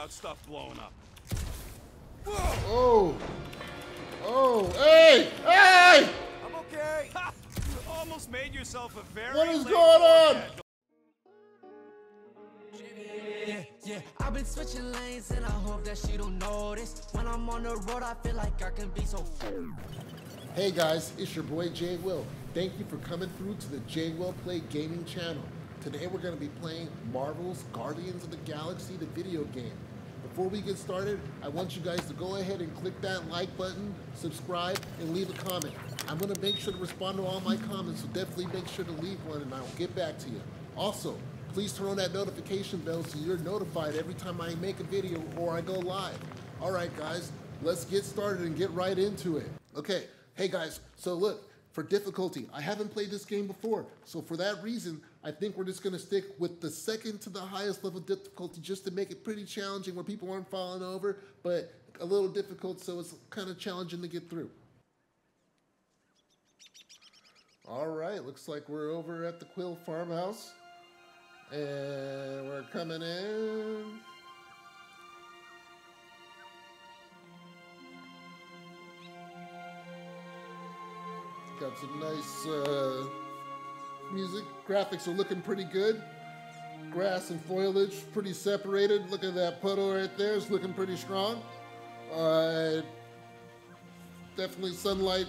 about stuff blowing up. Oh. Oh. Hey! Hey! I'm okay. you almost made yourself a very. What is going on? Yeah, yeah, I've been switching lanes and I hope that she don't notice. When I'm on the road, I feel like I can be so. Hey guys, it's your boy Jay Will. Thank you for coming through to the Jay Will Play Gaming channel. Today we're going to be playing Marvel's Guardians of the Galaxy, the video game. Before we get started, I want you guys to go ahead and click that like button, subscribe, and leave a comment. I'm going to make sure to respond to all my comments, so definitely make sure to leave one and I'll get back to you. Also, please turn on that notification bell so you're notified every time I make a video or I go live. All right, guys, let's get started and get right into it. Okay, hey guys, so look, for difficulty, I haven't played this game before, so for that reason, I think we're just gonna stick with the second to the highest level difficulty just to make it pretty challenging where people aren't falling over, but a little difficult so it's kind of challenging to get through. All right, looks like we're over at the Quill Farmhouse. And we're coming in. Got some nice uh, music. Graphics are looking pretty good. Grass and foliage pretty separated. Look at that puddle right there. It's looking pretty strong. Uh, definitely sunlight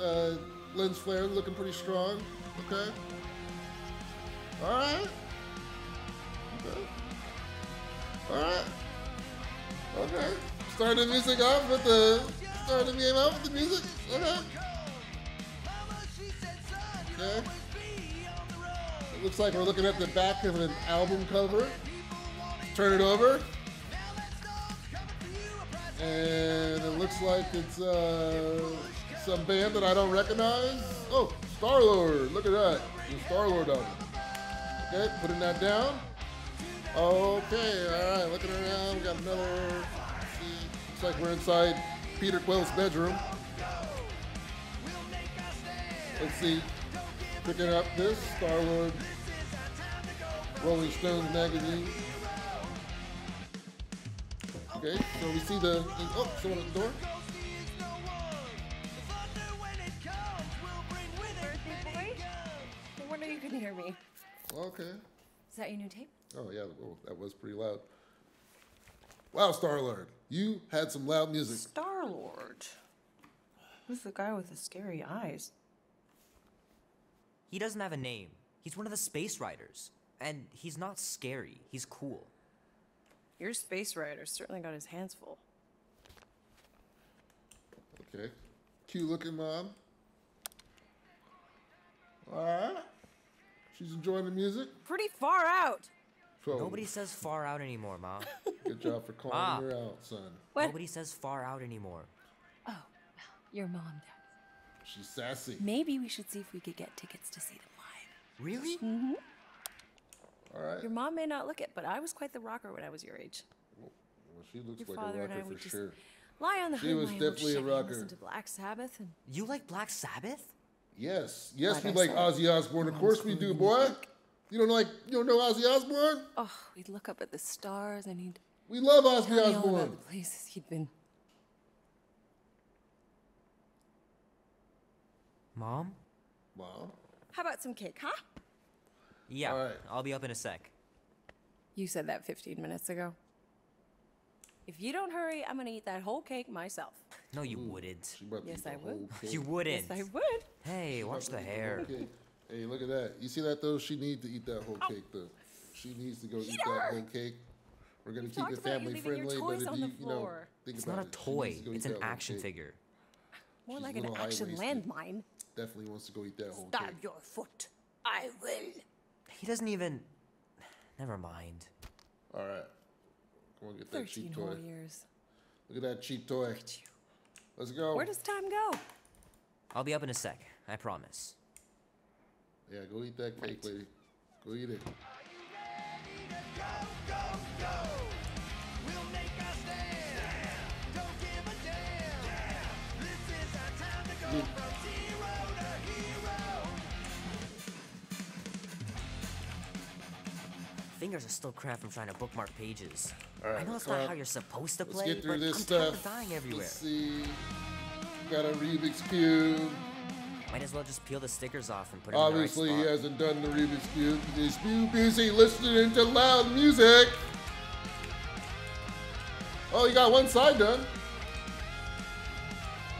uh, lens flare looking pretty strong. Okay. All right. Okay. All right. Okay. Starting the music off with the starting the game off with the music. Okay. Okay. Looks like we're looking at the back of an album cover. Turn it over. And it looks like it's uh, some band that I don't recognize. Oh, Star Lord. Look at that. The Star Lord album. Okay, putting that down. Okay, all right, looking around, we got another, looks like we're inside Peter Quill's bedroom. Let's see, picking up this, Star-Lord, Rolling Stones magazine. Okay, so we see the, oh, someone at the door. Birthday boy? No wonder you couldn't hear me. Okay. Is that your new tape? Oh yeah, oh, that was pretty loud. Wow, Star-Lord, you had some loud music. Star Lord. Who's the guy with the scary eyes? He doesn't have a name. He's one of the space riders. And he's not scary. He's cool. Your space rider certainly got his hands full. Okay. Cute looking mom. Alright. She's enjoying the music. Pretty far out. So, Nobody says far out anymore, Mom. Good job for calling Ah. her out, son. What? Nobody says far out anymore. Oh, well, your mom does. She's sassy. Maybe we should see if we could get tickets to see them live. Really? Alright. Your mom may not look it, but I was quite the rocker when I was your age. Well, she looks Your like father a and I rocker would for just sure. lie on the She hood of was my old definitely a Chevy and rocker. Listen to Black Sabbath and You like Black Sabbath? Yes. Yes, Like we I like said, Ozzy Osbourne. Of course we do, music. boy. You don't like you don't know Ozzy Osbourne? oh, we'd look up at the stars and he'd We love Ozzy tell me all Osbourne. about the places he'd been. Mom? Wow. How about some cake, huh? Yeah. All right. I'll be up in a sec. You said that 15 minutes ago. If you don't hurry, I'm gonna eat that whole cake myself. No, you wouldn't. She about to Yes, I would. cake. You wouldn't. Yes, I would. Hey, watch the hair. Okay. Hey, look at that. You see that though? She needs to eat that whole oh. cake though. She needs to go eat that whole cake. We're gonna You keep talked it about you family your friendly, but toys if on you, the you know, floor. think It's about not a it. Toy. to It's an action cake. figure. More She's like a an action landmine. Definitely wants to go eat that whole Stab cake. your foot. I will. He doesn't even. Never mind. All right. Come on, get that 13 cheap whole years. Look at that cheap toy. Let's go. Where does time go? I'll be up in a sec. I promise. Yeah, go eat that cake, lady. Go eat it. Fingers are still cramped from trying to bookmark pages. All right, I know it's not how you're supposed to Let's play, get through but this I'm stuff. dying everywhere. Let's see. Got a Rubik's Cube. Might as well just peel the stickers off and put them in Obviously, the he right spot. he hasn't done the Rubik's Cube. He's too busy listening to loud music. Oh, you got one side done.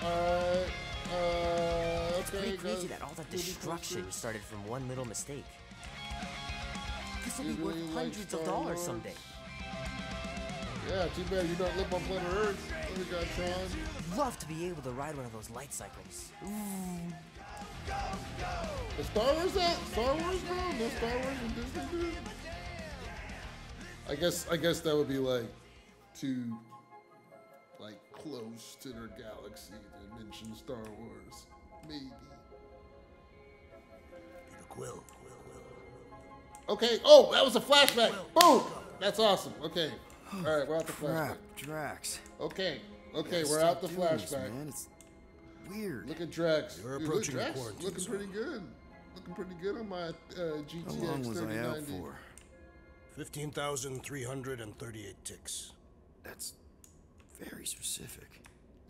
Alright. Uh, It's pretty crazy that all that destruction started from one little mistake. You be worth like hundreds of dollars someday. Yeah, too bad you don't live on planet Earth. We got? Love to be able to ride one of those light cycles. Is Star Wars out? Star Wars, bro? No Star Wars and Disney, dude? I guess I guess that would be like too like close to their galaxy to mention Star Wars. Maybe. Peter Quill. Okay. Oh, that was a flashback. Boom. That's awesome. Okay. All right, we're out the flashback. Crap, Drax. Okay. Okay, we're stop out the flashback. man. It's weird. Look at Drax. You're Dude, look, approaching the Drax quarantine looking zone. pretty good. Looking pretty good on my uh, GTX How long was I out 3090. for? 15,338 ticks. That's very specific.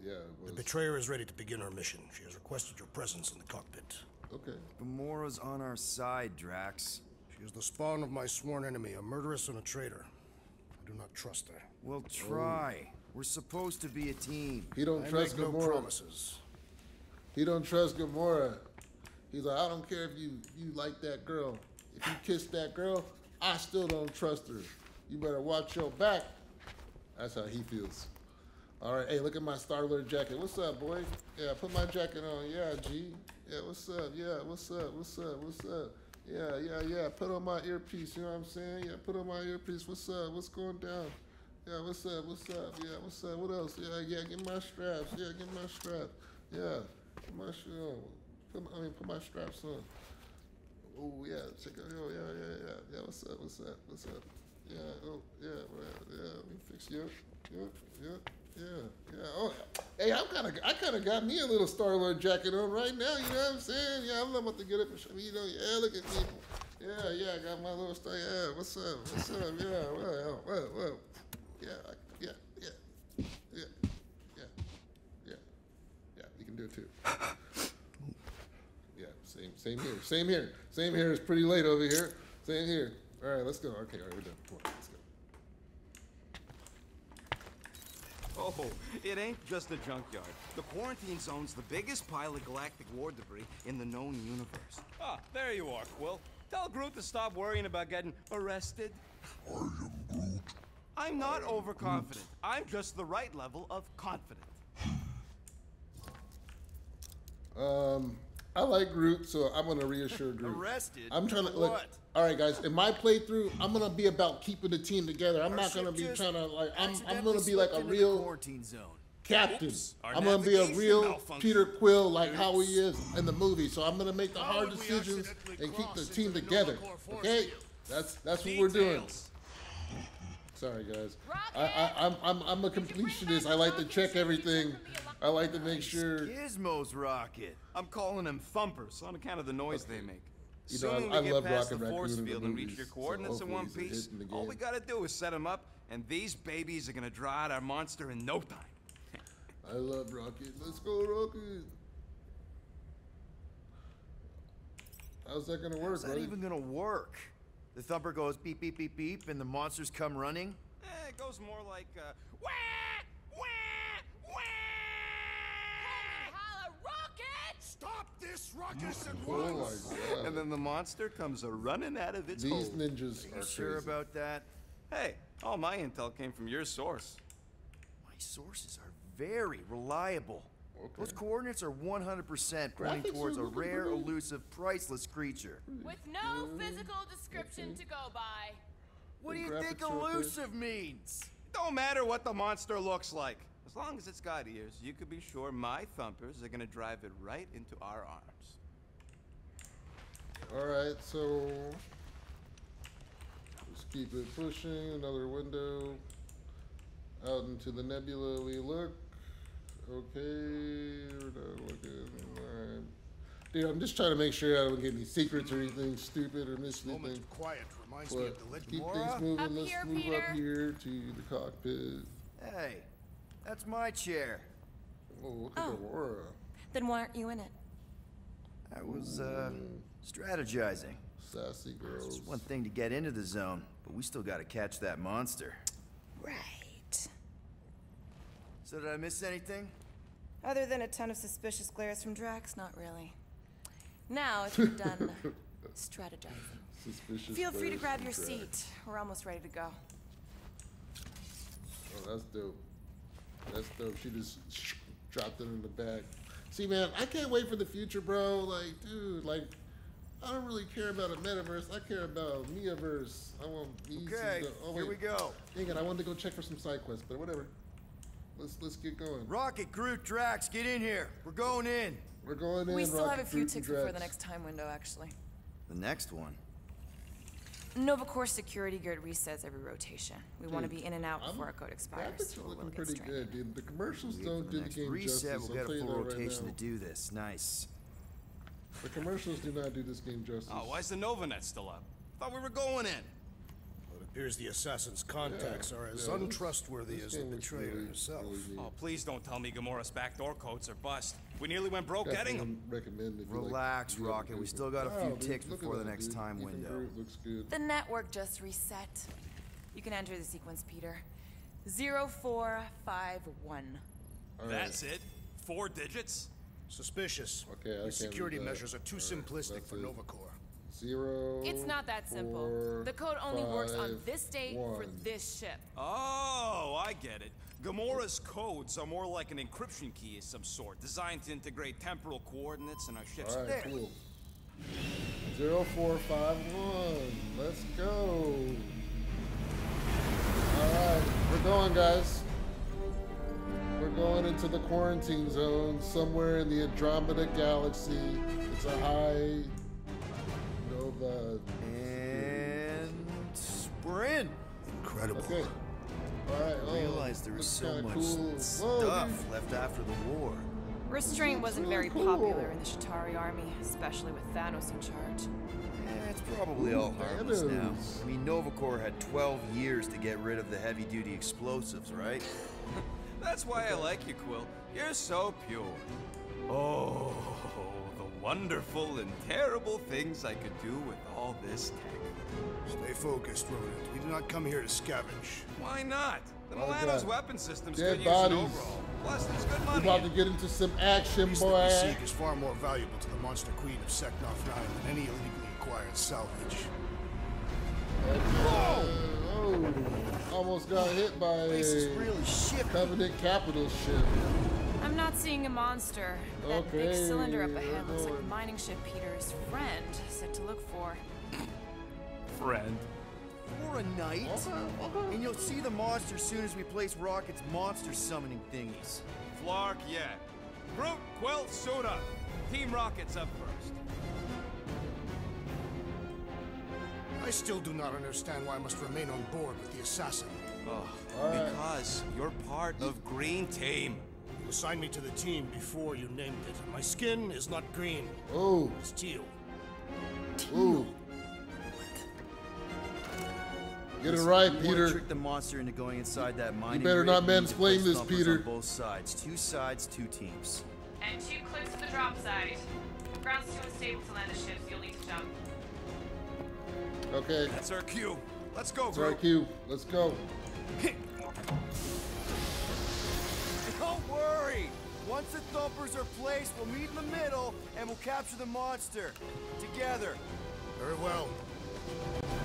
Yeah, it The betrayer is ready to begin her mission. She has requested your presence in the cockpit. Okay. Gamora's on our side, Drax. She is the spawn of my sworn enemy, a murderess and a traitor. I do not trust her. We'll try. Oh. We're supposed to be a team. He don't I trust make no Gamora. promises. He don't trust Gamora. He's like, I don't care if you you like that girl. If you kiss that girl, I still don't trust her. You better watch your back. That's how he feels. All right, hey, look at my Star Lord jacket. What's up, boy? Yeah, put my jacket on. Yeah, G. Yeah, what's up? Yeah, what's up? What's up? What's up? Yeah, yeah, yeah. Put on my earpiece. You know what I'm saying? Yeah, put on my earpiece. What's up? What's going down? Yeah, what's up? What's up? Yeah, what's up? What else? Yeah, yeah. Get my straps. Yeah, get my strap. Yeah, put my sh- on. Put my, I mean, put my straps on. Oh yeah, check it. Oh yeah, yeah, yeah, yeah. What's up? What's up? What's up? Yeah. Oh yeah, yeah. Let me fix you. Yeah, yeah, yeah, yeah. Oh, hey, I'm kind of, I kind of got me a little Star Lord jacket on right now. You know what I'm saying? Yeah, I'm about to get up and show you know. Yeah, look at me. Yeah, yeah. I got my little star. Yeah. What's up? What's up? Yeah. Well, well, well. Yeah, yeah, yeah, yeah, yeah, yeah, yeah. You can do it too. Yeah, same, same here, same here, same here. It's pretty late over here. Same here. All right, let's go. Okay, all right, we're done. Come on, let's go. Oh, it ain't just a junkyard. The quarantine zone's the biggest pile of galactic war debris in the known universe. Ah, there you are, Quill. Tell Groot to stop worrying about getting arrested. I am Groot. I'm not overconfident. I'm just the right level of confident. Um, I like Groot, so I'm gonna reassure Groot. Arrested? I'm trying to For look. what? All right, guys. In my playthrough, I'm gonna be about keeping the team together. I'm Our not gonna be trying to like. I'm, I'm gonna be like a slipped into the real quarantine zone. captain. Oops, I'm gonna be a real. Peter Quill, like how he is in the movie. So I'm gonna make the How hard decisions and keep the team together. Nova Corps force Okay? field? That's that's what we're doing. Sorry, guys. I, I, I'm, I'm, I'm a completionist. I like to check everything. I like to make sure. Gizmo's rocket. I'm calling them thumpers on account of the noise they make. You know, I- Assuming I we get love past Rocket the force Raccoon in the field and reach movies, your so coordinates in one piece, in all we gotta do is set them up, and these babies are gonna draw out our monster in no time. I love Rocket. Let's go, Rocket. How's that gonna work, How's that buddy? even gonna work? The thumper goes beep beep beep beep, and the monsters come running. Eh, it goes more like, uh, wah, wah, wah. Holla rocket! Stop this ruckus at Oh my once! god. And then the monster comes a running out of its These hole. ninjas You are sure crazy. about that? Hey, all my intel came from your source. My sources are very reliable. Those coordinates are 100% pointing towards a rare, pretty- elusive, priceless creature. With no physical description to go by. What do you think graphics are okay. elusive means? Don't matter what the monster looks like. As long as it's got ears, you could be sure my thumpers are gonna drive it right into our arms. All right, so let's keep it pushing. Another window. Out into the nebula we look. Okay, we're not looking. All right. Dude, I'm just trying to make sure I don't get any secrets or anything stupid or miss Moment anything. of quiet reminds me But of the legend. keep things moving. Up Let's here, move Peter. up here to the cockpit. Hey, that's my chair. Oh, look at Gamora. Then why aren't you in it? I was, uh, strategizing. Sassy girls. It's one thing to get into the zone, but we still gotta catch that monster. Right. So did I miss anything? Other than a ton of suspicious glares from Drax, not really. Now, if you're done strategizing, Suspicious. feel free to grab your Drax. seat. We're almost ready to go. Oh, that's dope. That's dope. She just dropped it in the bag. See, man, I can't wait for the future, bro. Like, dude, like, I don't really care about a metaverse. I care about Miaverse. I want these. and Okay, the- oh, here we go. Dang it, I wanted to go check for some side quests, but whatever. Let's let's get going. Rocket, Groot, Drax, get in here. We're going in. We're going in. We still have a few Fruit and ticks before the next time window, actually. The next one. Nova Corps security grid resets every rotation. We want to be in and out I'm- before our code expires. Graphics are looking pretty stranded. good, dude. The commercials Wait don't for do the the game reset. justice. We'll I'll get a full that right rotation to do this. Nice. The commercials do not do this game justice. Oh, why is the Novanet still up? Thought we were going in. It appears the assassin's contacts are as Yeah, untrustworthy this as the game looks betrayer really- herself. really. Oh, please don't tell me Gamora's backdoor codes are bust. We nearly went broke Definitely getting them. recommend if you like Relax, video Rocket. We still got a few dude, ticks before the next dude. time Ethan window. Looks good. The network just reset. You can enter the sequence, Peter. 0451. All right. That's it? Four digits? Suspicious. Okay, I Your security measures are too All right, simplistic that's for it. Nova Corps. Zero. It's not that simple. The code only works on this date for this ship. Oh, I get it. Gamora's codes are more like an encryption key of some sort, designed to integrate temporal coordinates in our ship's All right, there. cool. Zero four five one. Let's go. All right, we're going, guys. We're going into the quarantine zone somewhere in the Andromeda Galaxy. It's a high Nova. And we're. Incredible. Okay. All right. I oh, realized there was so much cool. Stuff dude. left after the war. Restraint wasn't really very cool. popular in the Chitauri army, especially with Thanos in charge. It's probably all Ooh, harmless now. I mean, Nova Corps had 12 years to get rid of the heavy-duty explosives, right? That's why I like you, Quill. You're so pure. Oh, the wonderful and terrible things I could do with all this tech. Stay focused, Rodent. We do not come here to scavenge. Why not? The Why Milano's not? weapon system's Dead good use and bodies. overall. Plus, there's good We're about to get into some action, Piece that we seek is far more valuable to the monster queen of Seknarf 9 than any illegally acquired salvage. Oh, almost got hit by This is a really shit. Covenant capital ship. I'm not seeing a monster. That big cylinder up ahead looks like the mining ship Peter's friend said to look for. Friend. For a night. And you'll see the monster soon as we place Rocket's monster summoning thingies. Flark, yeah. Groot, Quill, suit up. Team Rocket's up first. I still do not understand why I must remain on board with the assassin. Because you're part of Green Team. You assigned me to the team before you named it. My skin is not green, Oh, it's teal. ooh. Get it right, You wanna Peter. trick the monster into going inside that mining better not we need to mansplain place this, Peter. On both sides. Two sides, two teams. And two clicks to the drop site. Ground's too unstable to land the ship, so you'll need to jump. Okay, That's our cue. Let's go, it's our cue. Let's go. Don't worry! Once the thumpers are placed, we'll meet in the middle and we'll capture the monster. Together. Very well.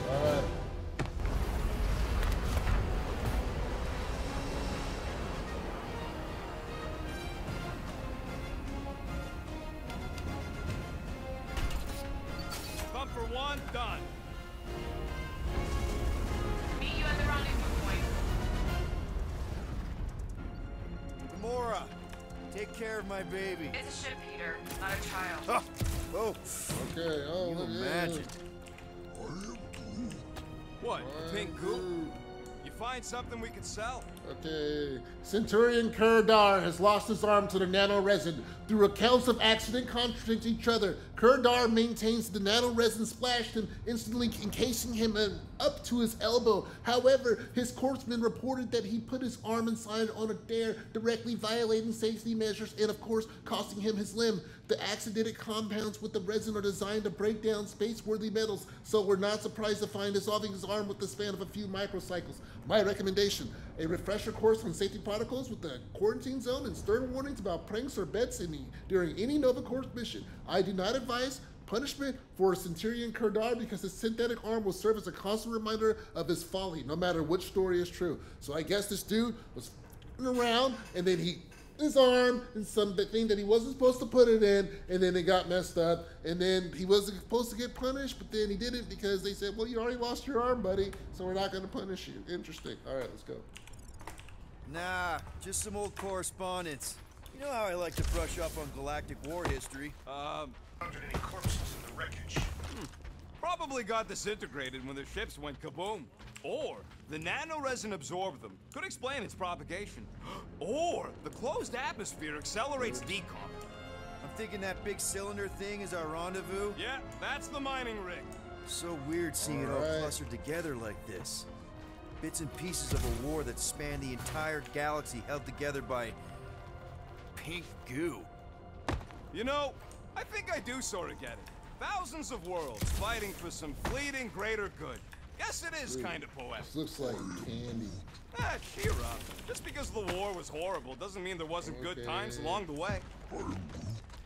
All right. Of my baby. It's a ship, Peter, not a child. Ah, oh, Okay. Oh, you look at imagine. What? that. Pink goo? You find something we could sell? Okay. Centurion Kurdar has lost his arm to the nano resin. Through accounts of accident contradicting each other, Kurdar maintains the nano resin splashed him, instantly encasing him in, up to his elbow. However, his corpsman reported that he put his arm inside on a dare, directly violating safety measures and, of course, costing him his limb. The accidented compounds with the resin are designed to break down space-worthy metals, so we're not surprised to find dissolving his arm with the span of a few microcycles. My recommendation, a refresher course on safety protocols with the quarantine zone and stern warnings about pranks or bets in me during any Nova Corps mission. I do not advise punishment for Centurion Kurdar because his synthetic arm will serve as a constant reminder of his folly, no matter which story is true. So I guess this dude was around and then he his arm in some thing that he wasn't supposed to put it in, and then it got messed up, and then he wasn't supposed to get punished, but then he didn't because they said, "Well, you already lost your arm, buddy, so we're not going to punish you." Interesting. All right, let's go. Nah, just some old correspondence. You know how I like to brush up on galactic war history. Um, Found any corpses in the wreckage? probably got disintegrated when the ships went kaboom. Or the nanoresin absorbed them. Could explain its propagation. Or the closed atmosphere accelerates decomp. I'm thinking that big cylinder thing is our rendezvous. Yeah, that's the mining rig. So weird seeing it all Alright. clustered together like this. Bits and pieces of a war that spanned the entire galaxy held together by pink goo. You know, I think I do sort of get it. Thousands of worlds fighting for some fleeting greater good. Guess it is kind of poetic. This looks like candy. Ah, cheer up. Just because the war was horrible doesn't mean there wasn't good times along the way.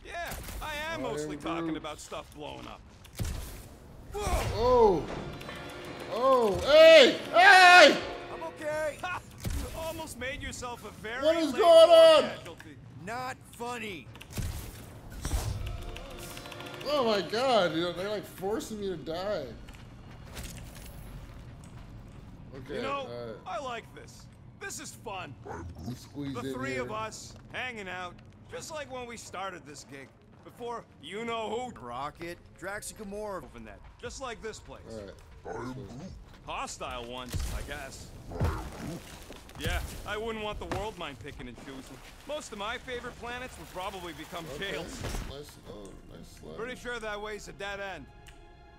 Yeah, I am I am mostly talking about stuff blowing up. Oh, oh, hey, hey! I'm okay. Ha! You almost made yourself a very What is going on? casualty. Not funny. Oh my God! You know, they're like forcing me to die. Okay. You know, alright. I like this. This is fun. Squeeze The three here. of us hanging out, just like when we started this gig. Before you know who Rocket, Drax and Gamora. drove in that. Just like this place. All right. Hostile ones, I guess. Yeah, I wouldn't want the world mind picking and choosing. Most of my favorite planets would probably become Okay. jails. Nice. Oh, nice. Pretty sure that way's a dead end.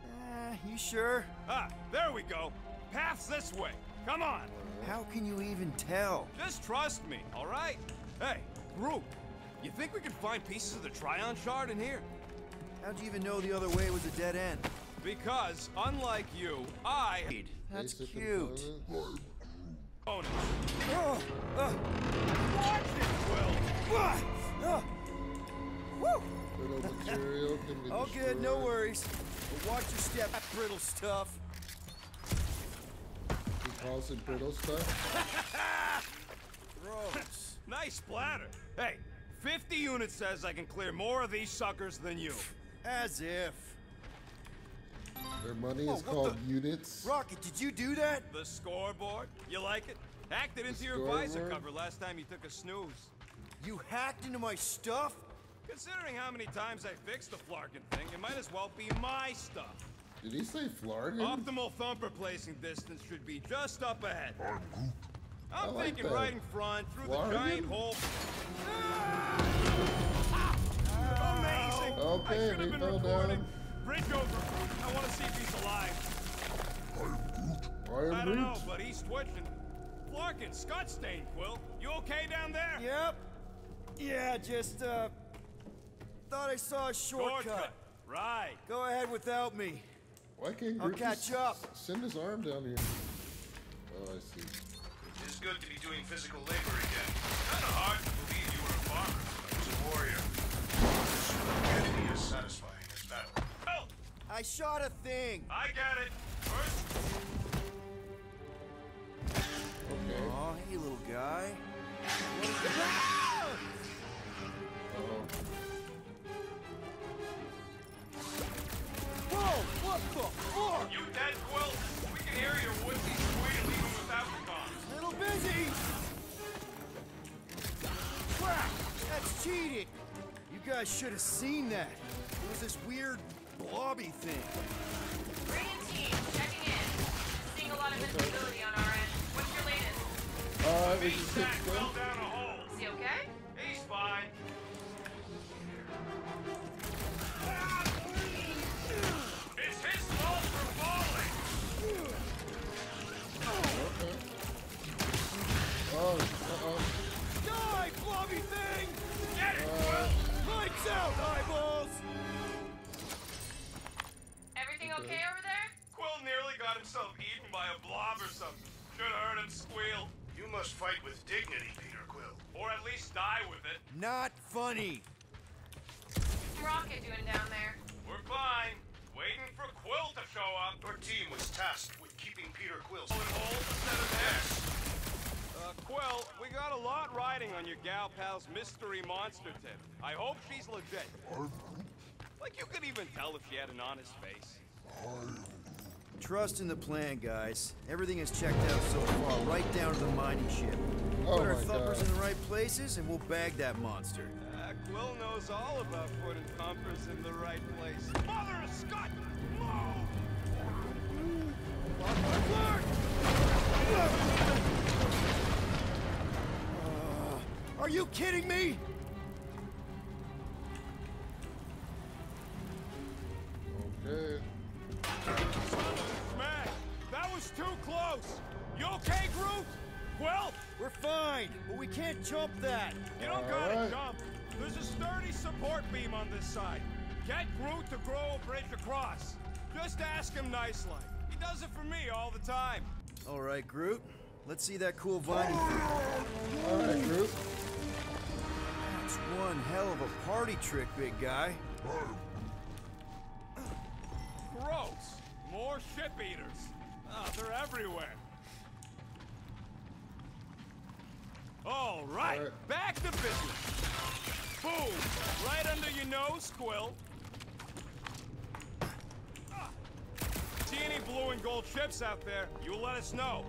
Eh, you sure? Ah, there we go. Path's this way. Come on. How can you even tell? Just trust me, all right? Hey, Groot, you think we could find pieces of the Trion Shard in here? How'd you even know the other way was a dead end? Because, unlike you, I... That's cute. components. own. Oh, uh, Watch it, Will! ah. Woo! Brittle material can be All good, no worries. But watch your step, that brittle stuff. He calls it brittle stuff. Gross. Nice splatter. Hey, 50 units says I can clear more of these suckers than you. As if. Their money Whoa, is what called the- units. Rocket, did you do that? The scoreboard? You like it? Hacked it into The your visor cover last time you took a snooze. You hacked into my stuff? Considering how many times I fixed the Flarkin thing, it might as well be my stuff. Did he say Flarkin? Optimal thumper placing distance should be just up ahead. I I'm like thinking that. right in front, through the giant hole. Ah! Amazing! I Okay, should have been recording. down. Bridge over, Groot. I want to see if he's alive. Iron I am I don't know, but he's twitching. Flarkin, Scott Stain, Quill. You okay down there? Yep. Yeah, just, uh. Thought I saw a shortcut. Right. Go ahead without me. Why can't I'll catch just up. Send his arm down here. Oh, I see. It is good to be doing physical labor again. Kind of hard I shot a thing. I got it. First, Okay. Aw, hey, little guy. Uh-oh. Whoa, what the fuck? you dead, Quill? We can hear your woodsy squeal even without the bombs. Little busy. Crap, that's cheating. You guys should have seen that. It was this weird blobby thing. Radiant team, checking in. Seeing a lot of visibility on our end. What's your latest? Alright, we can Beat take Zach Quill. well down a hole. Is he okay? He's fine. It's his fault for falling. Okay. Oh, uh-oh. Die, blobby thing! Get it, Uh, Lights out, or something. Should have heard him squeal. You must fight with dignity, Peter Quill. Or at least die with it. Not funny. What's Rocket doing down there? We're fine. Waiting for Quill to show up. Your team was tasked with keeping Peter Quill Pulling holes instead of heads. Uh, Quill, we got a lot riding on your gal pal's mystery monster tip. I hope she's legit. Like you could even tell if she had an honest face. Trust in the plan, guys. Everything is checked out so far, right down to the mining ship. Oh Put our my thumpers God. in the right places, and we'll bag that monster. Uh, Quill knows all about putting thumpers in the right place. Mother of Scott! Move! Uh, Are you kidding me? Can't jump that. You don't gotta Alright. jump. There's a sturdy support beam on this side. Get Groot to grow a bridge across. Just ask him nice like. He does it for me all the time. All right, Groot. Let's see that cool vine. Alright, group. That's one hell of a party trick, big guy. Gross. More ship eaters. Ah, they're everywhere. All right, Alright. back to business. Boom! Right under your nose, Quill. See any blue and gold ships out there? You let us know.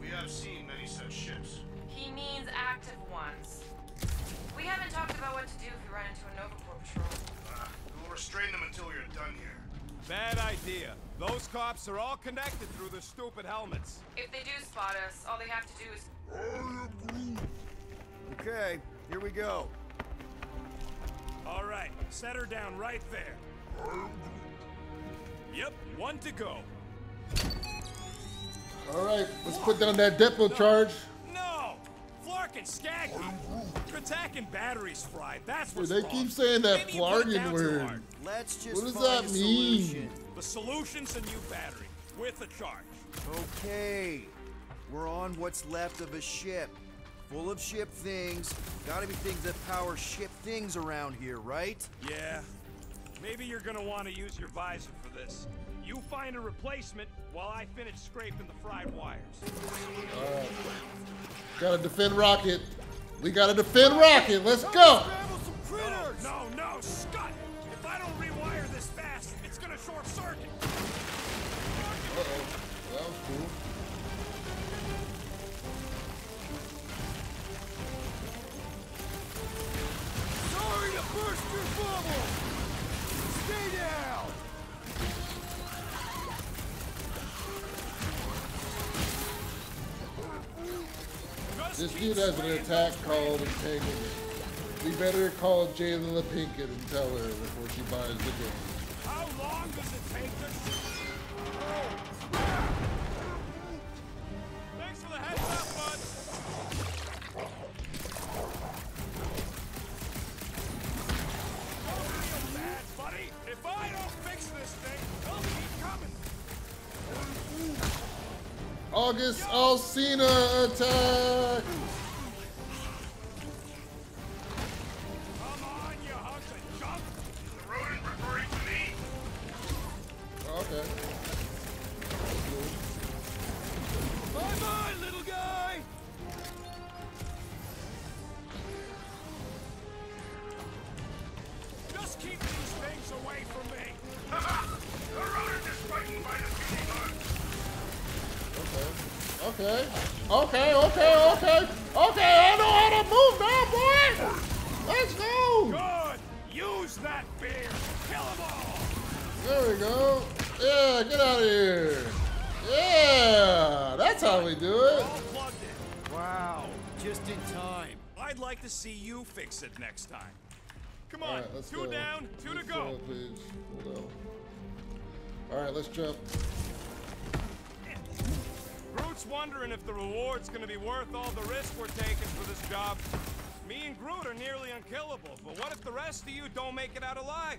We have seen many such ships. He means active ones. We haven't talked about what to do if we run into a Nova Corps patrol. Ah, we'll restrain them until we are done here. Bad idea. Those cops are all connected through the stupid helmets. If they do spot us, all they have to do is Okay, here we go. All right, set her down right there. Yep, one to go. Alright, let's put down that depot charge. No! Flark and Skaggy! Your attack and batteries fried. That's Dude, what's they wrong. keep saying that Maybe you put it flarging word. Let's just What does that a mean? solution. The solution's a new battery with a charge. Okay, we're on what's left of a ship. Full of ship things. Gotta be things that power ship things around here, right? Yeah. Maybe you're gonna want to use your visor for this. You find a replacement while I finish scraping the fried wires. Alright. Gotta defend Rocket. We gotta defend Rocket. Let's go. Scramble some critters! No, no, Scott! If I don't rewire this fast, it's gonna short circuit. Uh-oh. That was cool. Sorry to burst your bubble! Stay down! This dude has an attack called Entanglement. We better call Jada Pinkett and tell her before she buys the game. How long does it take to... little guy! Just keep these things away from me. the rodent is frightened by the. Okay. Okay, okay, okay. Okay, I know how to move now, boy! Let's go! Good. Use that beer. Kill them all. There we go. Yeah, get out of here. Yeah, that's how we do it. All plugged in. Wow, just in time. I'd like to see you fix it next time. Come on, All right, let's two go. down, two to Let's go. Hold on. All right, let's jump. Groot's wondering if the reward's gonna be worth all the risk we're taking for this job. Me and Groot are nearly unkillable, but what if the rest of you don't make it out alive?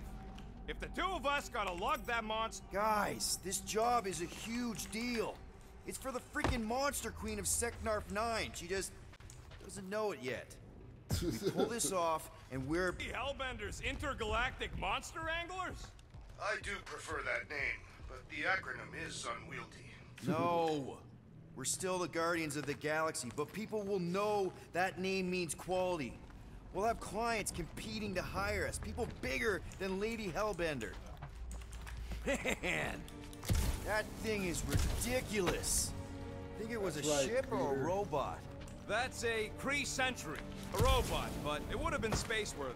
If the two of us gotta lug that monster. Guys, this job is a huge deal. It's for the freaking monster queen of Seknarf 9. She just doesn't know it yet. We pull this off, and we're. The Hellbenders, intergalactic monster anglers? I do prefer that name, but the acronym is unwieldy. No! We're still the Guardians of the Galaxy, but people will know that name means quality. We'll have clients competing to hire us, people bigger than Lady Hellbender. Man, that thing is ridiculous. Think it was That's a right, ship or a robot? That's a Kree Sentry, a robot, but it would have been space-worthy.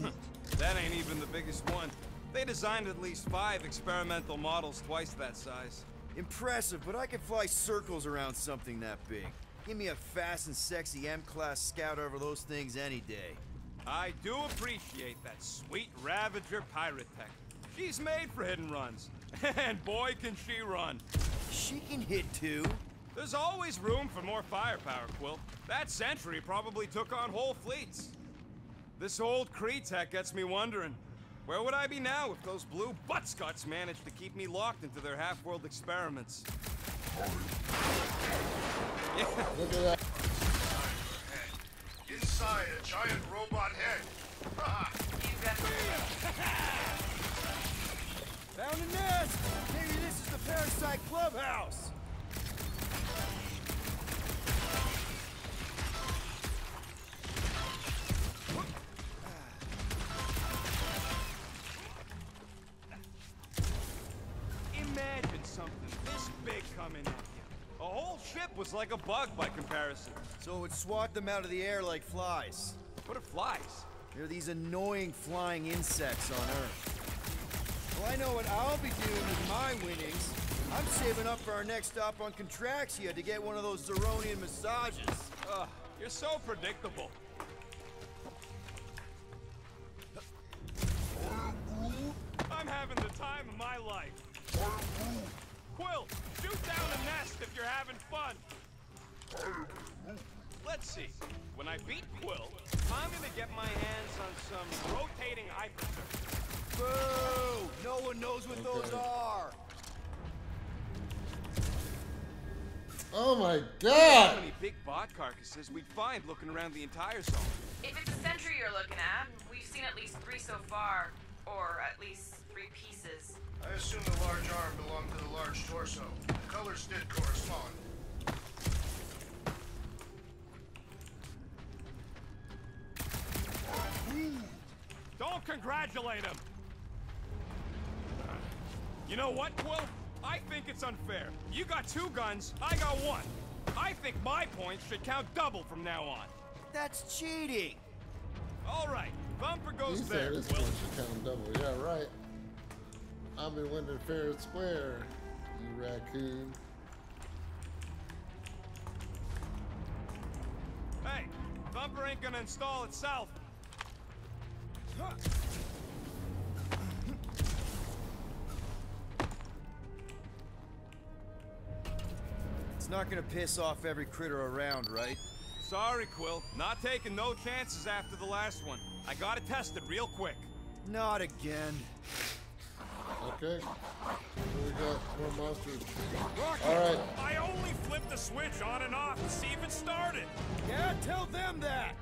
that ain't even the biggest one. They designed at least five experimental models twice that size. Impressive, but I can fly circles around something that big. Give me a fast and sexy M-class scout over those things any day. I do appreciate that sweet Ravager pirate tech. She's made for hidden runs. and boy, can she run. She can hit too. There's always room for more firepower, Quill. That Sentry probably took on whole fleets. This old Kree tech gets me wondering, where would I be now if those blue buttscots managed to keep me locked into their half-world experiments? Yeah, Look at that. Inside a giant robot head. Found a nest! Maybe this is the Parasite Clubhouse! Ship was like a bug by comparison. So it would swat them out of the air like flies. What are flies? They're these annoying flying insects on Earth. Well, I know what I'll be doing with my winnings. I'm saving up for our next stop on Contraxia to get one of those Zeronian massages. Ugh, you're so predictable. I'm having the time of my life. Quill, shoot down a nest if you're having fun. Let's see. When I beat Quill, I'm gonna get my hands on some rotating hypersurf. Boo! No one knows what those are. Oh my god! How god! many big bot carcasses we'd find looking around the entire zone? If it's a sentry you're looking at, we've seen at least three so far. Or at least three pieces. I assume the large arm belonged to the large torso. The colors did correspond. Don't congratulate him! You know what, Quill? I think it's unfair. You got two guns, I got one. I think my points should count double from now on. That's cheating. All right, thumper He goes said there, this Quill. one should count double. Yeah, right. I've been winning fair and square, you raccoon. Hey, thumper ain't gonna install itself. Huh. It's not gonna piss off every critter around, right? Sorry, Quill. Not taking no chances after the last one. I gotta test it real quick. Not again. Okay. So we got more monsters. Rocky, All right. I only flipped the switch on and off to see if it started. Yeah, tell them that.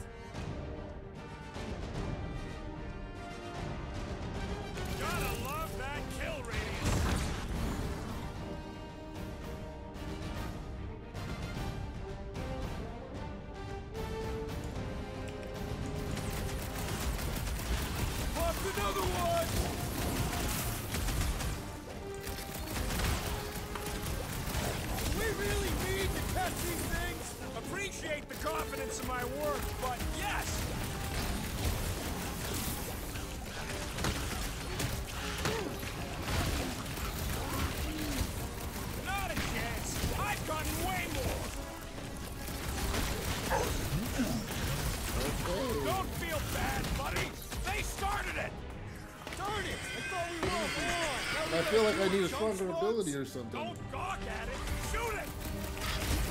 Ability or something. Don't gawk at it. Shoot it.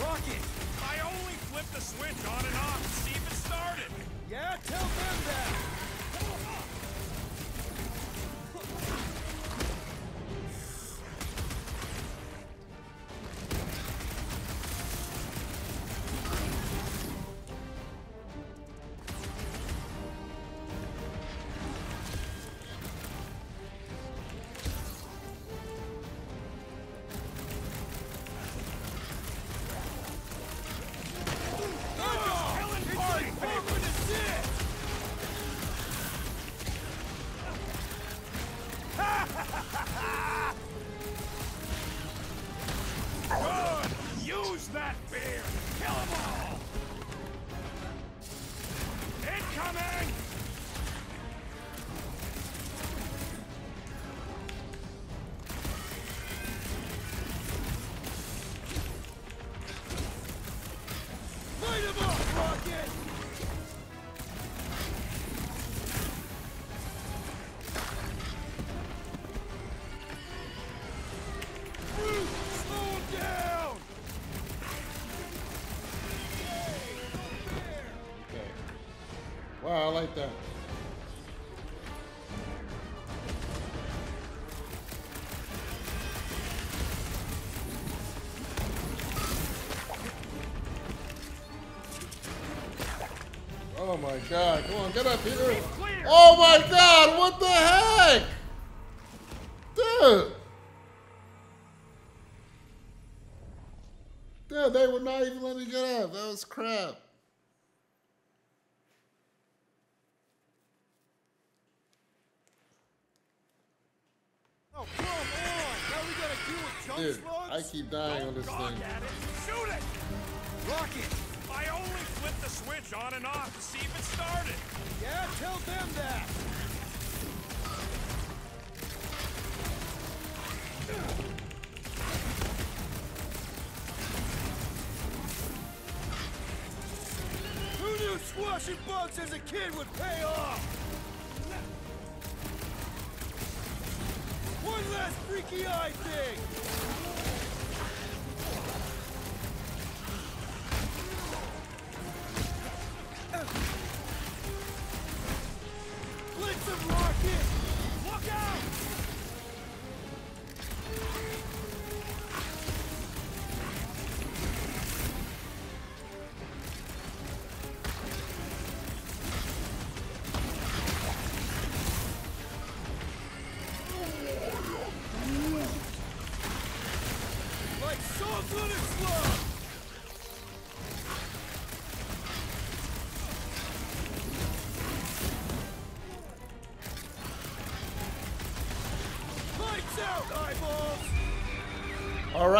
Rocket! I only flipped the switch on and off to see if it started. Yeah, tell them that! Oh my god, come on, get up here. Oh my god, what the heck? Dude. Dude, they would not even let me get up. That was crap. Oh, come on! Now we gotta deal with junk Dude, slugs? I keep dying on this thing. it! Shoot it! Rocket! The switch on and off to see if it started. Yeah, tell them that! Who knew squashing bugs as a kid would pay off? One last freaky eye thing!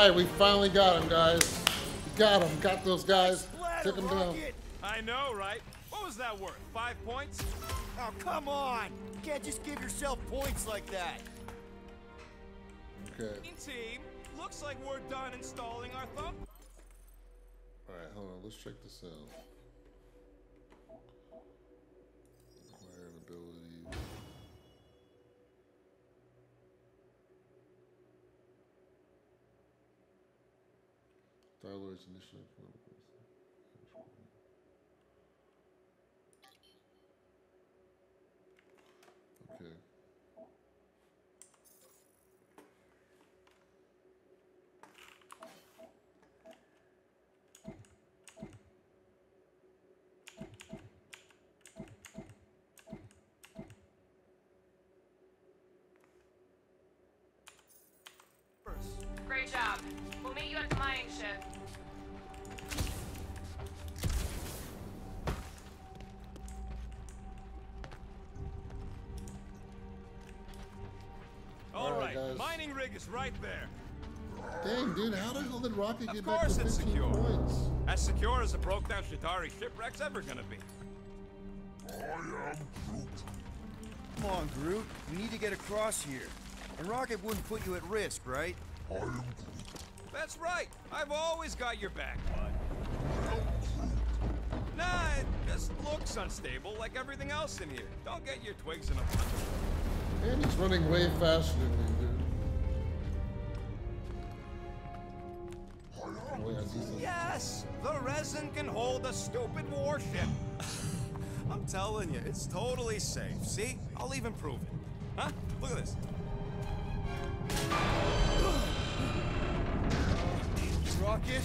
Right, we finally got him, guys. We got him. Got those guys. Took them down. I know, right? What was that worth? Five points? Oh, come on! You can't just give yourself points like that. Okay. Team, looks like we're done installing our thumb. All right, hold on. Let's check this out. Thyroid's initially. Okay. Great job. We'll meet you at the mining ship. All All right, right, guys. mining rig is right there. Dang, dude, how the hell did Rocket Of get back course to it's secure. points? As secure as a broke down Chitauri shipwreck's ever gonna be. I am Groot. Come on, Groot. We need to get across here. And Rocket wouldn't put you at risk, right? That's right. I've always got your back, bud. Nah, it just looks unstable like everything else in here. Don't get your twigs in a bunch. And he's running way faster than me, dude. Yeah, I see something. Yes, the resin can hold a stupid warship. I'm telling you, it's totally safe. See? I'll even prove it. Huh? Look at this. Rocket?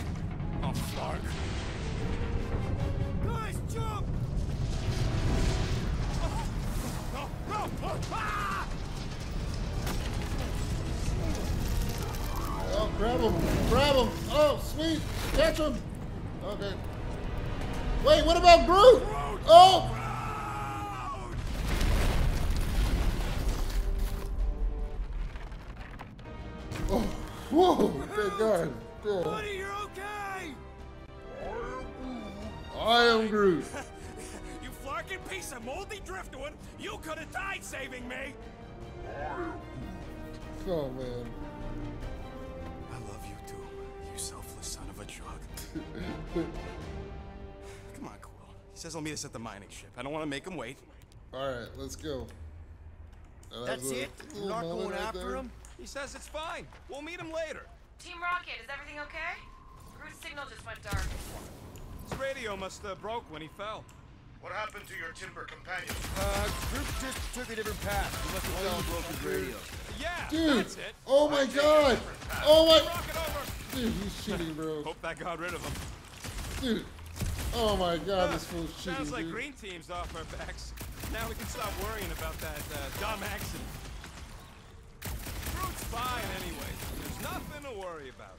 Oh, fuck. Guys, jump! No, no! Ah! Oh, grab him! Grab him! Oh, sweet! Catch him! Okay. Wait, what about Groot? Oh! Oh, whoa! Thank God. Yeah. Buddy, you're okay! I am Groot. you flarking piece of moldy driftwood! You could have died saving me! Oh, man. I love you too, you selfless son of a drug. Come on, Quill. He says he'll meet us at the mining ship. I don't want to make him wait. Alright, let's go. Uh, That's it? little You're not going right after there. him? He says it's fine. We'll meet him later. Team Rocket, is everything okay? Groot's signal just went dark. His radio must have broke when he fell. What happened to your timber companion? Uh, Groot just took a different path. He must have fell and broke his radio. Yeah, Dude! that's it. Oh my god! Oh my... Rocket over! Dude, he's cheating, bro. Hope that got rid of him. Dude. Oh my god, this fool's cheating, Sounds like dude. green team's off our backs. Now we can stop worrying about that uh, dumb accident. Groot's fine anyway. There's nothing to worry about.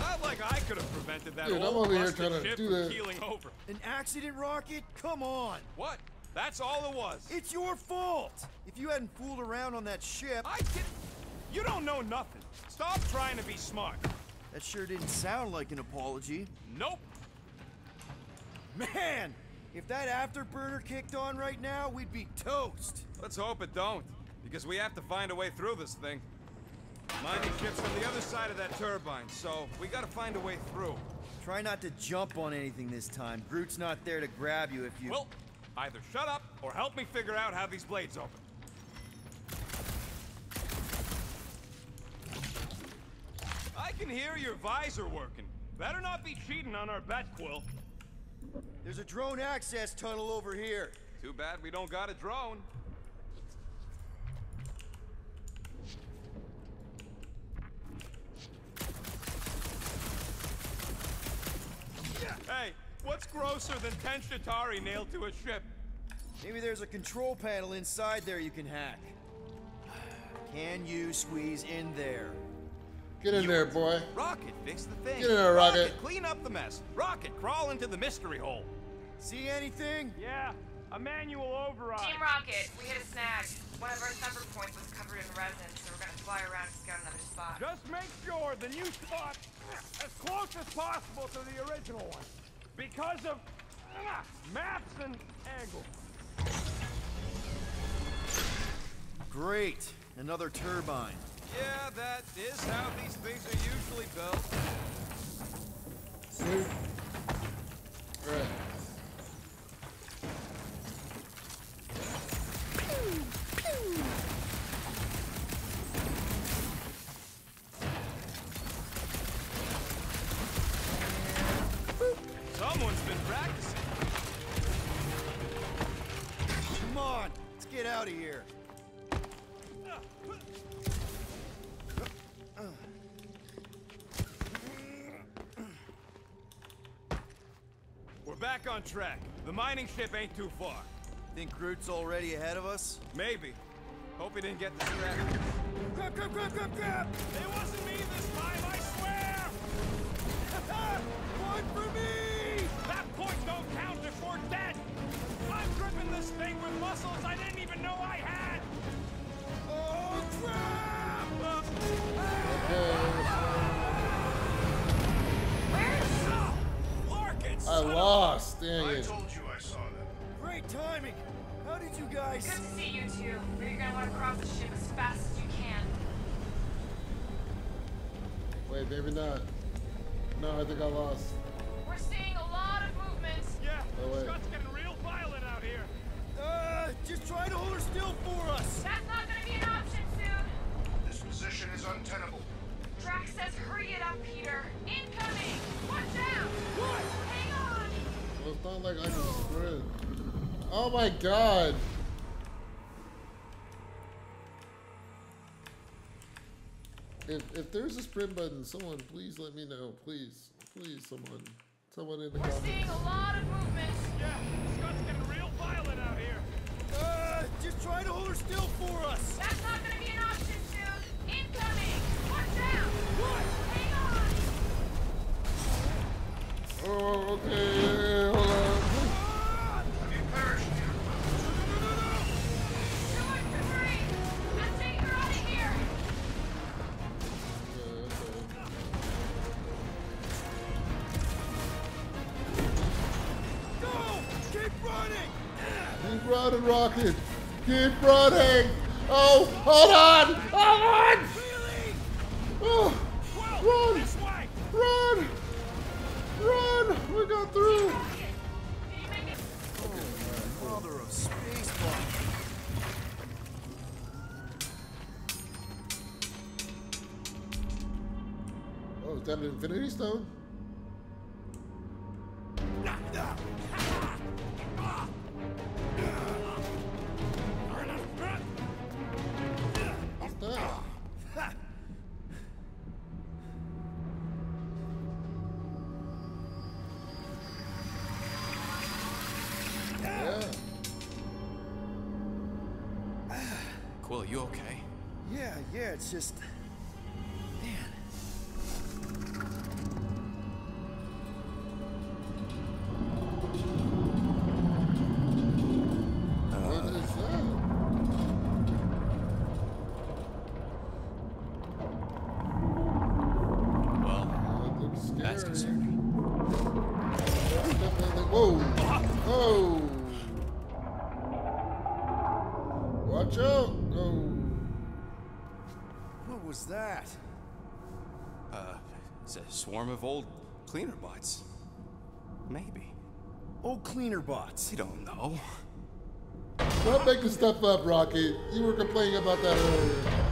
Not like I could have prevented that Dude, I'm over here trying to do that. keeling over. An accident, Rocket? Come on! What? That's all it was. It's your fault! If you hadn't fooled around on that ship... I did. You don't know nothing. Stop trying to be smart. That sure didn't sound like an apology. Nope. Man! If that afterburner kicked on right now, we'd be toast! Let's hope it don't, because we have to find a way through this thing. Mining ship's on the other side of that turbine, so we gotta find a way through. Try not to jump on anything this time. Groot's not there to grab you if you... Well, either shut up or help me figure out how these blades open. I can hear your visor working. Better not be cheating on our bet, Quill. There's a drone access tunnel over here. Too bad we don't got a drone. Hey, what's grosser than 10 Chitauri nailed to a ship? Maybe there's a control panel inside there you can hack. Can you squeeze in there? Get in there, boy. Rocket, fix the thing. Get in there, Rocket. clean up the mess. Rocket, crawl into the mystery hole. See anything? Yeah, a manual override. Team Rocket, we hit a snag. One of our thumper points was covered in resin, so we're gonna fly around and scout another spot. Just make sure the new spot as close as possible to the original one. Because of ah, maps and angles. Great. Another turbine. Yeah, that is how these things are usually built. See? Right. Someone's been practicing. Come on, let's get out of here. We're back on track. The mining ship ain't too far. Think Groot's already ahead of us? Maybe. Hope he didn't get distracted. Grab, grab, grab, grab, grab! It wasn't me this time, I swear! One for me! That point don't count if we're dead! I'm gripping this thing with muscles I didn't even know I had! you guys. Good to see you two, but you're gonna want to cross the ship as fast as you can. Wait, maybe not. No, I think I lost. We're seeing a lot of movements. Yeah, oh, Scott's getting real violent out here. Uh, just try to hold her still for us. That's not gonna be an option soon. This position is untenable. Drax says hurry it up, Peter. Incoming! Watch out! What? Hang on! Well, it's not like I can sprint. Oh my god. If, if there's a sprint button, someone please let me know. Please. Please, someone. Someone in the We're comments. seeing a lot of movement. Yeah, Scott's getting real violent out here. Uh, just try to hold her still for us. That's not gonna be an option soon. Incoming! Watch out! What? Hang on! Oh, okay. Rocket. Keep running. Oh, hold on. Hold on. Oh, run. Run. Run. We got through. Oh, is that an Infinity Stone? Old cleaner bots. Maybe. Old cleaner bots. You don't know. Stop making stuff up, Rocky. You were complaining about that earlier.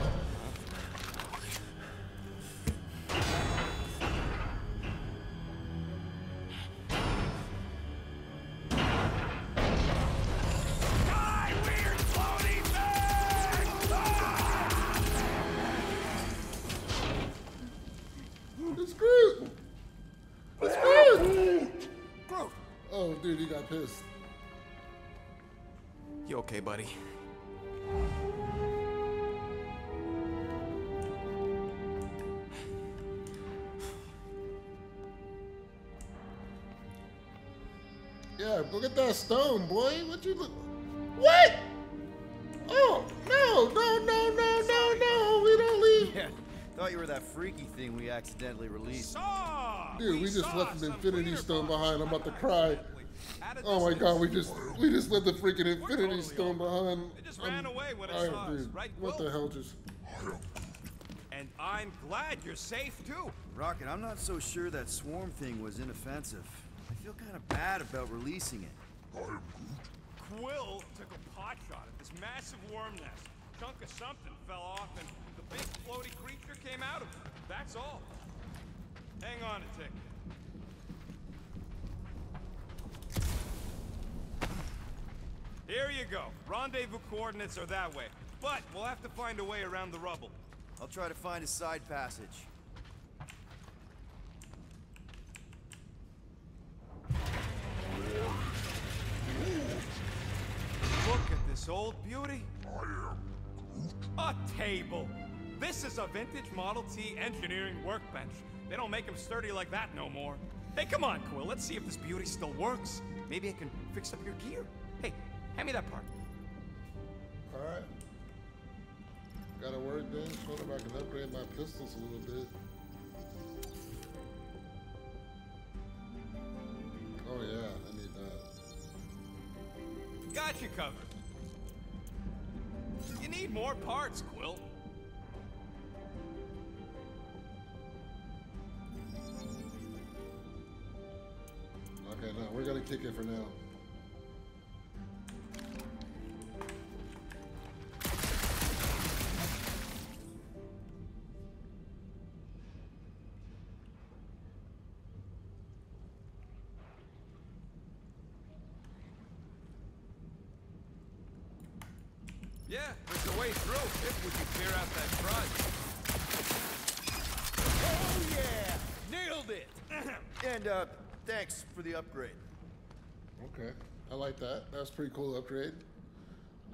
Go stone, boy. What you look? What? Oh no, no, no, no, no, no! We don't leave. Yeah, thought you were that freaky thing we accidentally released. Dude, we just left an Infinity Stone behind. I'm about to cry. Oh my God, we just we just left the freaking Infinity Stone behind. It just I'm- ran away when it saw us, right, What the hell just? And I'm glad you're safe too. Rocket, I'm not so sure that swarm thing was inoffensive. I feel kind of bad about releasing it. Quill took a pot shot at this massive worm nest. Chunk of something fell off and the big floaty creature came out of it. That's all. Hang on a tick. Here you go. Rendezvous coordinates are that way. But we'll have to find a way around the rubble. I'll try to find a side passage. Look at this old beauty. I am A table. This is a vintage Model T engineering workbench. They don't make them sturdy like that no more. Hey, come on, Quill. Let's see if this beauty still works. Maybe I can fix up your gear. Hey, hand me that part. All right. Got a word then? Showed if I can upgrade my pistols a little bit. Oh yeah. Got you covered. You need more parts, Quill. Okay, no, we're gonna kick it for now. Yeah, there's a way through if we can clear out that crud. Oh yeah! Nailed it! and uh, thanks for the upgrade. Okay, I like that. That was pretty cool upgrade.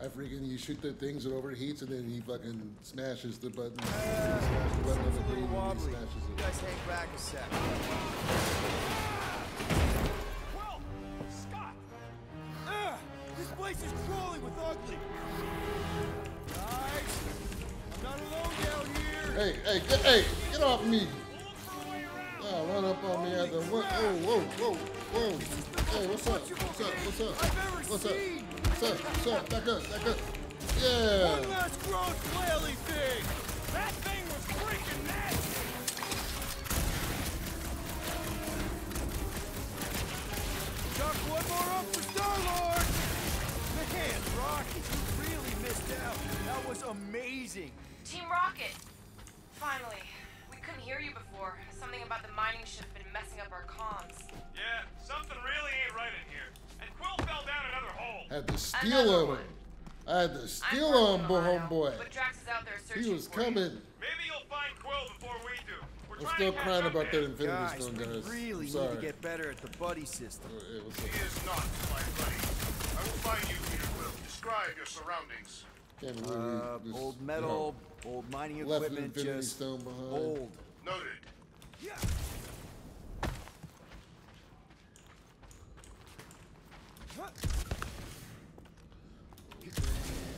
I freaking you shoot the things it overheats and then he fucking smashes the button. He smashes the button on the green and he smashes smashes You it. guys hang back a sec. Well, Scott! Ah, this place is crawling with ugly. Hey, hey, get, hey, get off me! Oh, run up on me at the what? Oh, whoa, whoa, whoa! Hey, what's up? What's up? What's up? What's up? What's up? What's up? Back up, back up. Yeah. One last gross flaily thing. That thing was freaking nasty! Chuck one more up for Star-Lord. Man, Rocky, you really missed out. That was amazing. Team Rocket! Finally. We couldn't hear you before. Something about the mining ship been messing up our comms. Yeah, something really ain't right in here. And Quill fell down another hole. Had the Another steel on one. him. I had the I'm steel working on, Milano, homeboy. But Drax is out there searching He was for you. coming. Maybe you'll find Quill before we do. We're I'm still crying up about that here. Infinity Guys, Stone, we guys. really I'm need to get better at the buddy system. Hey, what's He is not, my buddy. I will find you, Peter Quill. Describe your surroundings. Can't believe Uh, we just, old metal, old mining you know, left equipment, Infinity just Stone behind. old. Noted.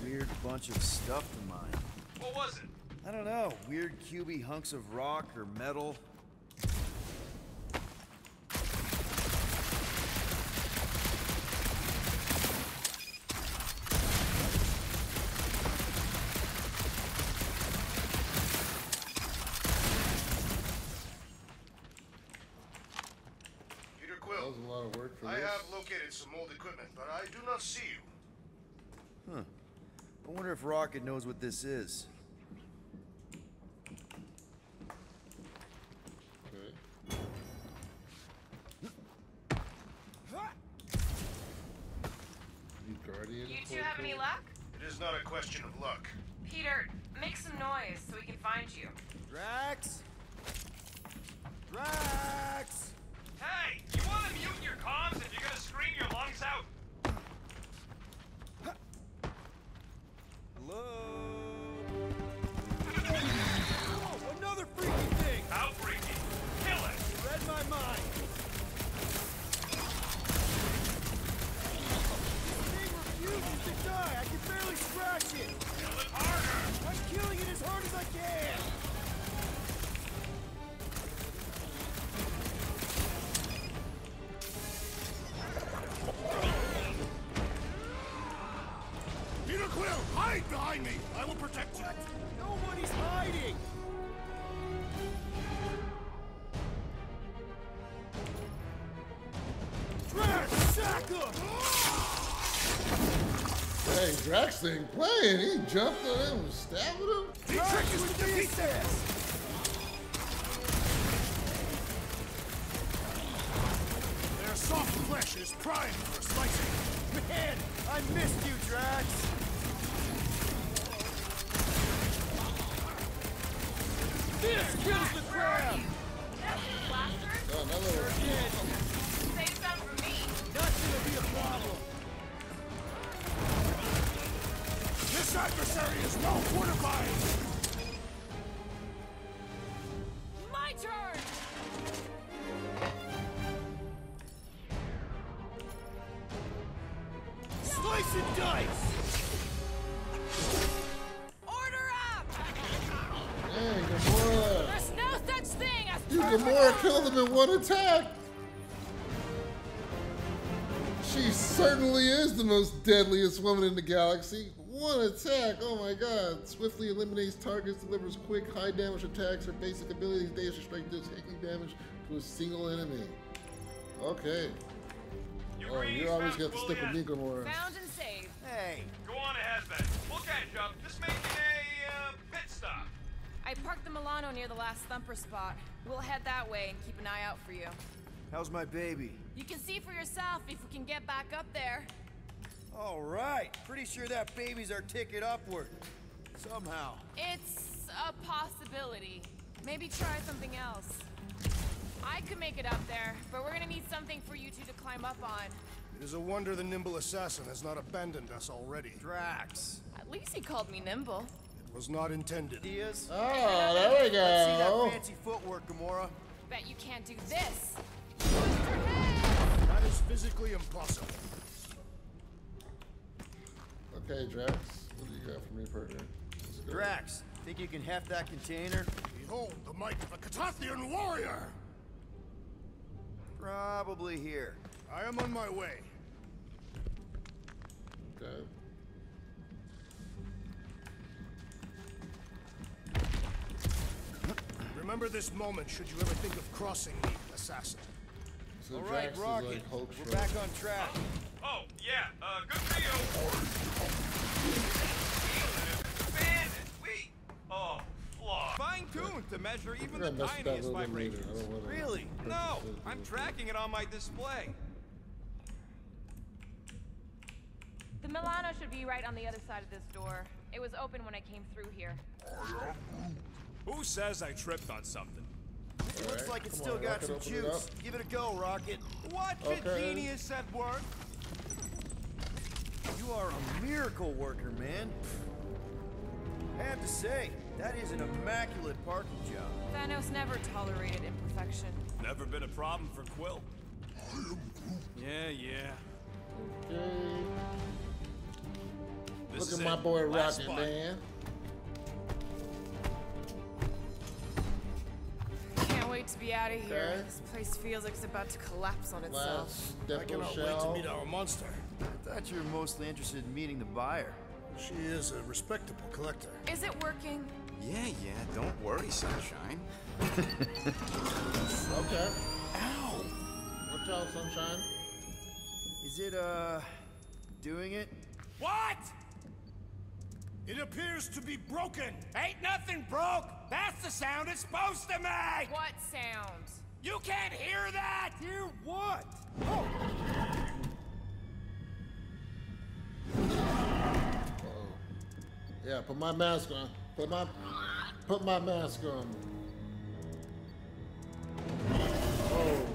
Weird bunch of stuff to mine. What was it? I don't know. Weird cubey hunks of rock or metal. Peter That Quill, was a lot of work for I this. Have some old equipment, but I do not see you. I wonder if Rocket knows what this is. Hey, Drax ain't playing. He jumped on him and stabbing him. The trick is to defeat them! this. Their soft flesh is primed for slicing. Man, I missed you, Drax. This kills the adversary is well fortified! My turn! Slice and dice. Order up! Dang, Gamora. There's no such thing as You Gamora killed him in one attack. She certainly is the most deadliest woman in the galaxy. One attack, oh my god. Swiftly eliminates targets, delivers quick, high damage attacks. Her basic abilities, Daisy Strike does taking damage to a single enemy. Okay. You Oh, you're always found got to stick with yet? me, Gamora. Found and saved. Hey, Go on ahead then. We'll catch up. Just making a uh, pit stop. I parked the Milano near the last thumper spot. We'll head that way and keep an eye out for you. how's my baby? You can see for yourself if we can get back up there. All right. Pretty sure that baby's our ticket upward. Somehow. It's a possibility. Maybe try something else. I could make it up there, but we're gonna need something for you two to climb up on. It is a wonder the nimble assassin has not abandoned us already. Drax. At least he called me nimble. It was not intended. Ideas? Oh, there we Let's see that fancy footwork, Gamora. Bet you can't do this. That is physically impossible. Okay, Drax. What do you got for me, partner? Let's. Drax, think you can heft that container? Behold the might of a Catathian warrior! Probably here. I am on my way. Okay. Remember this moment should you ever think of crossing me, assassin. So All right, Drax is Rocket. like We're back on track. Oh, yeah, uh, good for you. To measure even the mess with that a tiniest little bit later. vibrations. I don't wanna Really? No, I'm tracking it on my display. The Milano should be right on the other side of this door. It was open when I came through here. Who says I tripped on something? It looks like it's still on, got Rocket, some open it juice. Give it a go, Rocket. What Okay. genius at work? You are a miracle worker, man. I have to say, that is an immaculate parking job. Thanos never tolerated imperfection. Never been a problem for Quill. Yeah, yeah. Okay. This Look is at my it. boy Last Rocket, spot. man. Can't wait to be out of here. Okay. This place feels like it's about to collapse on itself. Last I Death cannot wait to meet our monster. I thought you were mostly interested in meeting the buyer. She is a respectable collector. Is it working? Yeah, yeah, don't worry, Sunshine. Okay. Ow! Watch out, Sunshine. Is it, uh, doing it? What? It appears to be broken. Ain't nothing broke. That's the sound it's supposed to make. What sound? You can't hear that. Hear what? Yeah, put my mask on. Put my put my mask on. Oh.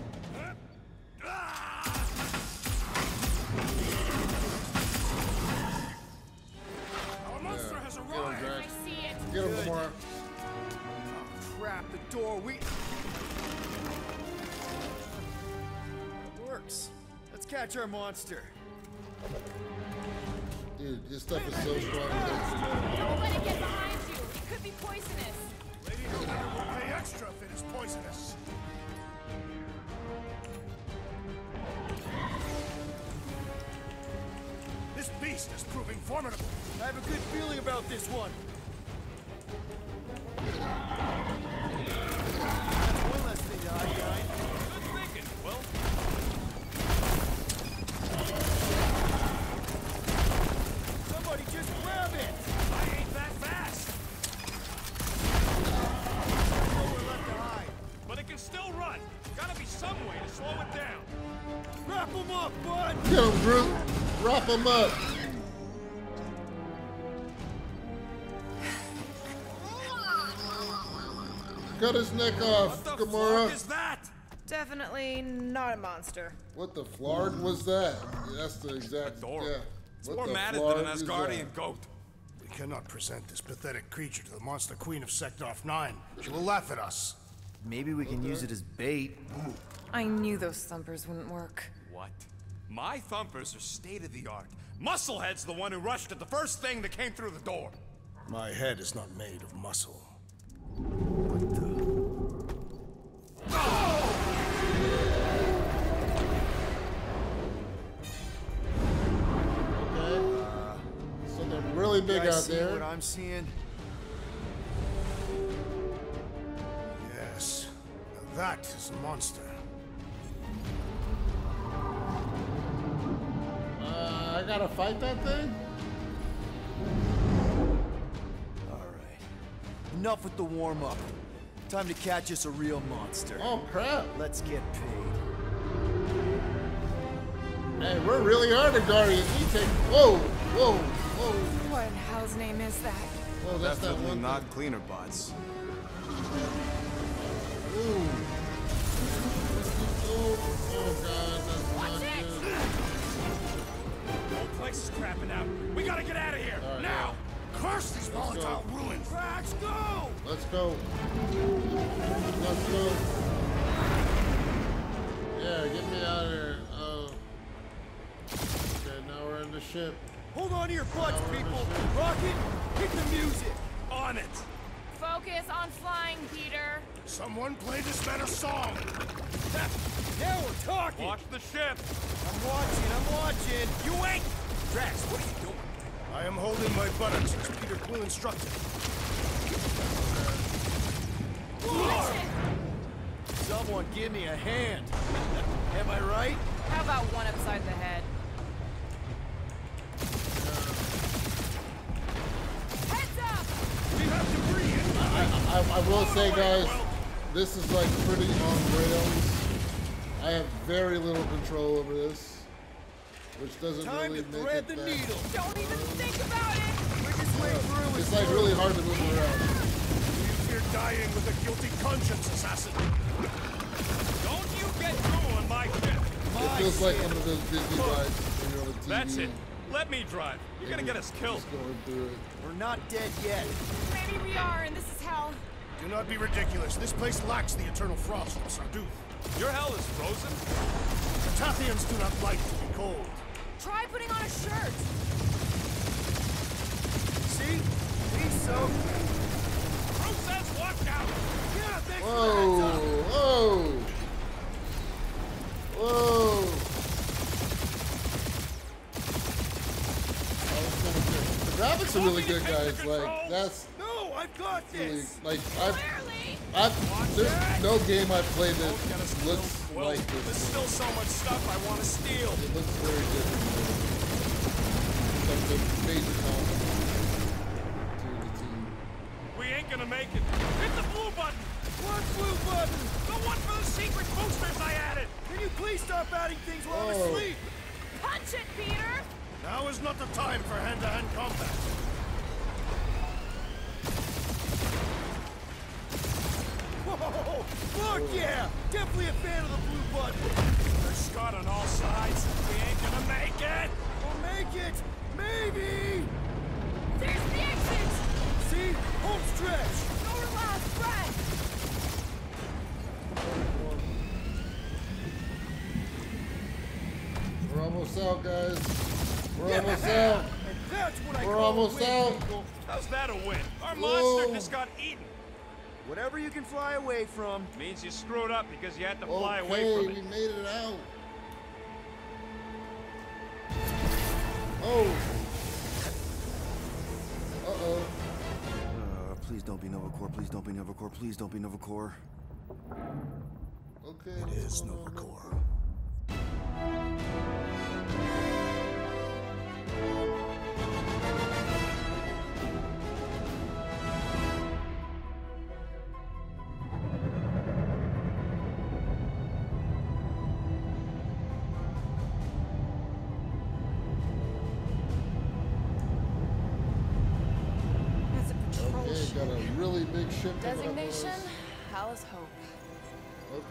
Our monster has Get him, arrived. I see it. Get him, Good. Gamora. Oh, crap, the door, we... Works. Let's catch our monster. Dude, this stuff is so strong. it makes you mad. Don't let it get behind you. It could be poisonous. Lady Helena will pay extra if it is poisonous. This beast is proving formidable. I have a good feeling about this one. One Wrap him up. Cut his neck off, What the Gamora. fuck is that? Definitely not a monster. What the flark was that? Yeah, that's the exact. Adorable. Yeah. It's What more the matted than an Asgardian goat. We cannot present this pathetic creature to the monster queen of Seknarf 9. She will laugh at us. Maybe we can use it as bait. I knew those thumpers wouldn't work. What? My thumpers are state of the art. Musclehead's the one who rushed at the first thing that came through the door. My head is not made of muscle. Okay. So they're really big out see there. what I'm seeing? Yes. Now that is a monster. Gotta fight that thing? Alright. Enough with the warm-up. Time to catch us a real monster. Oh crap! Let's get paid. Hey, we're really hard at Guardians. We take. Whoa, whoa, whoa. What in hell's name is that? Whoa, that's that Definitely one. not cleaner bots. Ooh. Place is crapping out. We gotta get out of here All right. now. Curse these volatile ruins! Cracks, go! Let's go. Let's go. Yeah, get me out of here. Oh. Okay, now we're in the ship. Hold on to your butts, Now we're in the people. ship. Rocket, hit the music. On it. Focus on flying, Peter. Someone play this man a song! Now we're talking. Watch the ship. I'm watching, I'm watching. You ain't. Drax, what are you doing? I am holding my buttocks as Peter Quill instructed. Someone give me a hand. Am I right? How about one upside the head? Heads up! We have debris in I, I, I will say, guys, this is like pretty on rails. I have very little control over this, which doesn't Time really to make thread it the that. needle. Don't even think about it! We're just way through It's like really hard to move around. You fear dying with a guilty conscience, assassin. Don't you get through on my ship. It feels like one of those Disney rides when you're on the TV. That's it. Let me drive. You're gonna get us killed. Going it. We're not dead yet. Maybe we are, and this is hell. Do not be ridiculous. This place lacks the eternal frost of Sarduth. Your hell is frozen. The Tathians do not like to be cold. Try putting on a shirt. See? He's so. Crew says watch out. Yeah, thanks Whoa, whoa, whoa. That was. The graphics are really good, guys. Like that's No, I've got really this. like I've, Clearly. I've there's no game I've played that Don't get us looks killed, Quill. like There's this. still so much stuff I want to steal. It looks very good. Like the major compliment to the team. We ain't gonna make it. Hit the blue button. What blue button? The one for the secret boosters I added. Can you please stop adding things while I'm Oh. asleep? Punch it, Peter! Now is not the time for hand-to-hand combat. Whoa! Fuck yeah! Definitely a fan of the blue button. There's Scott on all sides. We ain't gonna make it. We'll make it. Maybe. There's the exit! See? Home stretch. Your last breath! We're almost out, guys. We're Yeah. almost out. And that's what We're call almost out. people. How's that a win? Our Whoa. monster just got eaten. Whatever you can fly away from. Means you screwed up because you had to fly away Okay, from we made it out. Oh. Uh-oh. Uh, please don't be Nova Corps. Please don't be Nova Corps. Please don't be Nova Corps. Okay. It what's is? Nova Corps. Ship coming up on Designation, us. Hal's Hope.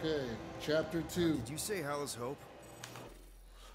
Okay, chapter two. Did you say Hala's Hope?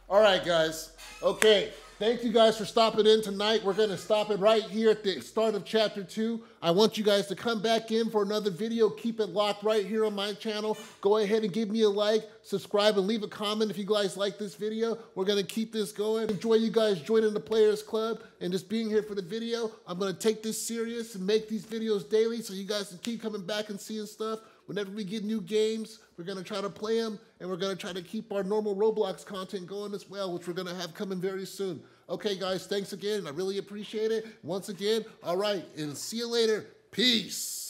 All right, guys. Okay, thank you guys for stopping in tonight. We're going to stop it right here at the start of chapter two. I want you guys to come back in for another video. Keep it locked right here on my channel. Go ahead and give me a like, subscribe, and leave a comment if you guys like this video. We're going to keep this going. Enjoy you guys joining the Players Club and just being here for the video. I'm going to take this serious and make these videos daily so you guys can keep coming back and seeing stuff. Whenever we get new games, we're going to try to play them and we're going to try to keep our normal Roblox content going as well, which we're going to have coming very soon. Okay, guys, thanks again. I really appreciate it. Once again, all right, and see you later. Peace.